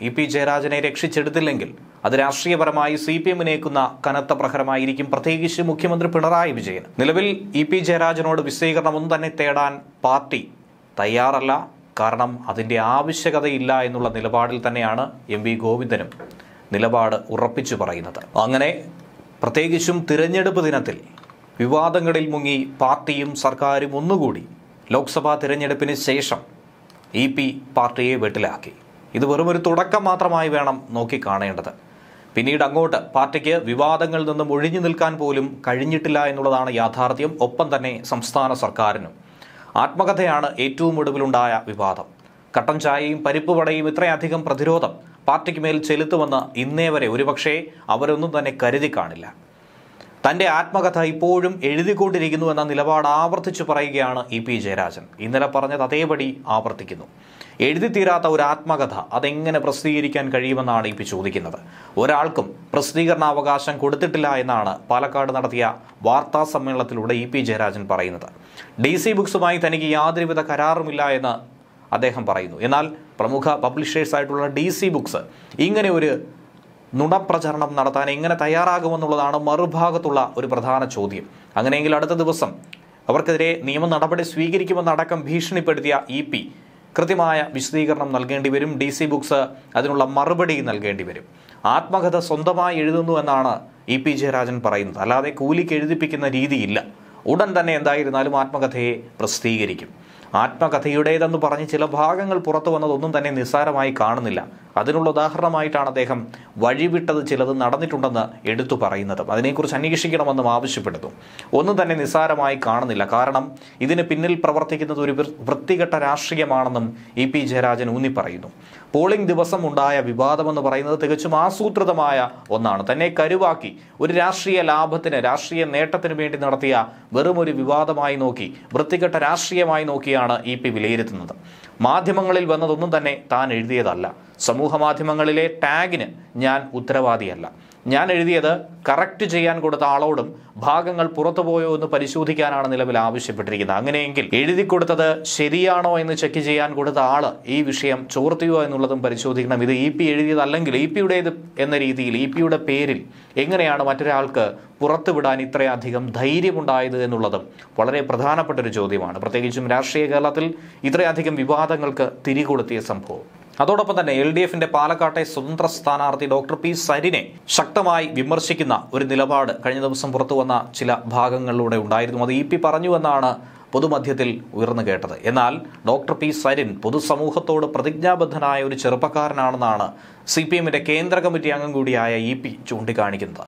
E P ജയരാജനെ രക്ഷിച്ചെടുത്തില്ലെങ്കിൽ അത് രാഷ്ട്രീയപരമായി C P എമ്മിനേക്കുന്ന കനത്ത പ്രഹരമായിരിക്കും. പ്രത്യേകിച്ച് മുഖ്യമന്ത്രി പിണറായി വിജയൻ. നിലവിൽ ഇ പി ജയരാജനോട് വിശദീകരണമൊന്നും തന്നെ തേടാൻ പാർട്ടി തയ്യാറല്ല. കാരണം അതിന്റെ ആവശ്യകതയില്ല എന്നുള്ള നിലപാടിൽ തന്നെയാണ് എം വി ഗോവിന്ദനും നിലപാട് ഉറപ്പിച്ചു പറയുന്നത്. അങ്ങനെ പ്രത്യേകിച്ചും തിരഞ്ഞെടുപ്പ് ദിനത്തിൽ വിവാദങ്ങളിൽ മുങ്ങി പാർട്ടിയും സർക്കാരും ഒന്നുകൂടി ലോക്സഭാ തിരഞ്ഞെടുപ്പിന് ശേഷം ഇ പി പാർട്ടിയെ വെട്ടിലാക്കി. ഇത് വെറും ഒരു തുടക്കം മാത്രമായി വേണം നോക്കിക്കാണേണ്ടത്. പിന്നീട് അങ്ങോട്ട് പാർട്ടിക്ക് വിവാദങ്ങളിൽ നിന്നും ഒഴിഞ്ഞു നിൽക്കാൻ പോലും കഴിഞ്ഞിട്ടില്ല എന്നുള്ളതാണ് യാഥാർത്ഥ്യം. ഒപ്പം തന്നെ സംസ്ഥാന സർക്കാരിനും. ആത്മകഥയാണ് ഏറ്റവും ഒടുവിലുണ്ടായ വിവാദം. കട്ടൻ ചായയും പരിപ്പ് വടയും ഇത്രയധികം പ്രതിരോധം പാർട്ടിക്ക് മേൽ ചെലുത്തുമെന്ന് ഇന്നേ വരെ ഒരുപക്ഷേ അവരൊന്നും തന്നെ കരുതി കാണില്ല. തന്റെ ആത്മകഥ ഇപ്പോഴും എഴുതിക്കൊണ്ടിരിക്കുന്നു എന്ന നിലപാട് ആവർത്തിച്ചു പറയുകയാണ് ഇ പി ജയരാജൻ. ഇന്നലെ പറഞ്ഞത് അതേപടി ആവർത്തിക്കുന്നു. എഴുതി തീരാത്ത ഒരു ആത്മകഥ അതെങ്ങനെ പ്രസിദ്ധീകരിക്കാൻ കഴിയുമെന്നാണ് ഇ പി ചോദിക്കുന്നത്. ഒരാൾക്കും പ്രസിദ്ധീകരണാവകാശം കൊടുത്തിട്ടില്ല എന്നാണ് പാലക്കാട് നടത്തിയ വാർത്താ സമ്മേളനത്തിലൂടെ ഇ പി ജയരാജൻ പറയുന്നത്. ഡി സി ബുക്സുമായി തനിക്ക് യാതൊരുവിധ കരാറുമില്ല എന്ന് അദ്ദേഹം പറയുന്നു. എന്നാൽ പ്രമുഖ പബ്ലിഷേഴ്സായിട്ടുള്ള ഡി സി ബുക്സ് ഇങ്ങനെ ഒരു നുണപ്രചരണം നടത്താൻ എങ്ങനെ തയ്യാറാകുമെന്നുള്ളതാണ് മറുഭാഗത്തുള്ള ഒരു പ്രധാന ചോദ്യം. അങ്ങനെയെങ്കിൽ അടുത്ത ദിവസം അവർക്കെതിരെ നിയമ നടപടി സ്വീകരിക്കുമെന്നടക്കം ഭീഷണിപ്പെടുത്തിയ ഇ പി കൃത്യമായ വിശദീകരണം നൽകേണ്ടി വരും. ഡി സി ബുക്സ് അതിനുള്ള മറുപടി നൽകേണ്ടി വരും. ആത്മകഥ സ്വന്തമായി എഴുതുന്നു എന്നാണ് ഇ പി ജയരാജൻ പറയുന്നത്. അല്ലാതെ കൂലിക്ക് എഴുതിപ്പിക്കുന്ന രീതിയില്ല. ഉടൻ തന്നെ എന്തായിരുന്നാലും ആത്മകഥയെ പ്രസിദ്ധീകരിക്കും. ആത്മകഥയുടേതെന്ന് പറഞ്ഞ് ചില ഭാഗങ്ങൾ പുറത്തു വന്നതൊന്നും തന്നെ നിസ്സാരമായി കാണുന്നില്ല. അതിനുള്ള ഉദാഹരണമായിട്ടാണ് അദ്ദേഹം വഴിവിട്ടത് ചിലത് നടന്നിട്ടുണ്ടെന്ന് എടുത്തു പറയുന്നതും. അതിനെക്കുറിച്ച് അന്വേഷിക്കണമെന്നും ആവശ്യപ്പെടുന്നു. ഒന്നും തന്നെ നിസ്സാരമായി കാണുന്നില്ല. കാരണം ഇതിന് പിന്നിൽ പ്രവർത്തിക്കുന്നത് ഒരു വൃത്തികെട്ട രാഷ്ട്രീയമാണെന്നും ഇ പി ജയരാജൻ ഊന്നിപ്പറയുന്നു. പോളിംഗ് ദിവസം ഉണ്ടായ വിവാദമെന്ന് പറയുന്നത് തികച്ചും ആസൂത്രിതമായ ഒന്നാണ്. തന്നെ കരുവാക്കി ഒരു രാഷ്ട്രീയ ലാഭത്തിന് രാഷ്ട്രീയ നേട്ടത്തിന് വേണ്ടി നടത്തിയ വെറും ഒരു വിവാദമായി നോക്കി വൃത്തികെട്ട രാഷ്ട്രീയമായി നോക്കിയാണ് ഇ പി വിലയിരുത്തുന്നത്. മാധ്യമങ്ങളിൽ വന്നതൊന്നും തന്നെ താൻ എഴുതിയതല്ല. സമൂഹ മാധ്യമങ്ങളിലെ ടാഗിന് ഞാൻ ഉത്തരവാദിയല്ല. ഞാൻ എഴുതിയത് കറക്റ്റ് ചെയ്യാൻ കൊടുത്ത ആളോടും ഭാഗങ്ങൾ പുറത്തുപോയോ എന്ന് പരിശോധിക്കാനാണ് നിലവിൽ ആവശ്യപ്പെട്ടിരിക്കുന്നത്. അങ്ങനെയെങ്കിൽ എഴുതി കൊടുത്തത് ശരിയാണോ എന്ന് ചെക്ക് ചെയ്യാൻ കൊടുത്ത ആൾ ഈ വിഷയം ചോർത്തിയോ എന്നുള്ളതും പരിശോധിക്കണം. ഇത് ഇ പി എഴുതിയതല്ലെങ്കിൽ ഇ പിയുടേത് എന്ന രീതിയിൽ ഇ പിയുടെ പേരിൽ എങ്ങനെയാണ് മറ്റൊരാൾക്ക് പുറത്തുവിടാൻ ഇത്രയധികം ധൈര്യമുണ്ടായത് എന്നുള്ളതും വളരെ പ്രധാനപ്പെട്ട ഒരു ചോദ്യമാണ്. പ്രത്യേകിച്ചും രാഷ്ട്രീയ കേരളത്തിൽ ഇത്രയധികം വിവാദങ്ങൾക്ക് തിരികൊളുത്തിയ സംഭവം. അതോടൊപ്പം തന്നെ എൽ ഡി എഫിന്റെ പാലക്കാട്ടെ സ്വതന്ത്ര സ്ഥാനാർത്ഥി ഡോക്ടർ പി സരിനെ ശക്തമായി വിമർശിക്കുന്ന ഒരു നിലപാട് കഴിഞ്ഞ ദിവസം പുറത്തു വന്ന ചില ഭാഗങ്ങളിലൂടെ ഉണ്ടായിരുന്നു. അത് ഇ പി പറഞ്ഞുവെന്നാണ് പൊതുമധ്യത്തിൽ ഉയർന്നു കേട്ടത്. എന്നാൽ ഡോക്ടർ പി സരിൻ പൊതുസമൂഹത്തോട് പ്രതിജ്ഞാബദ്ധനായ ഒരു ചെറുപ്പക്കാരനാണെന്നാണ് സി പി എമ്മിന്റെ കേന്ദ്ര കമ്മിറ്റി അംഗം കൂടിയായ ഇ പി ചൂണ്ടിക്കാണിക്കുന്നത്.